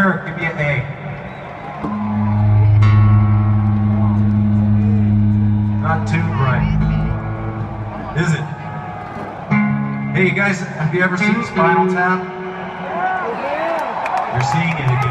third could be an A. Not too bright. Is it? Hey, you guys, have you ever seen Spinal Tap? You're seeing it again.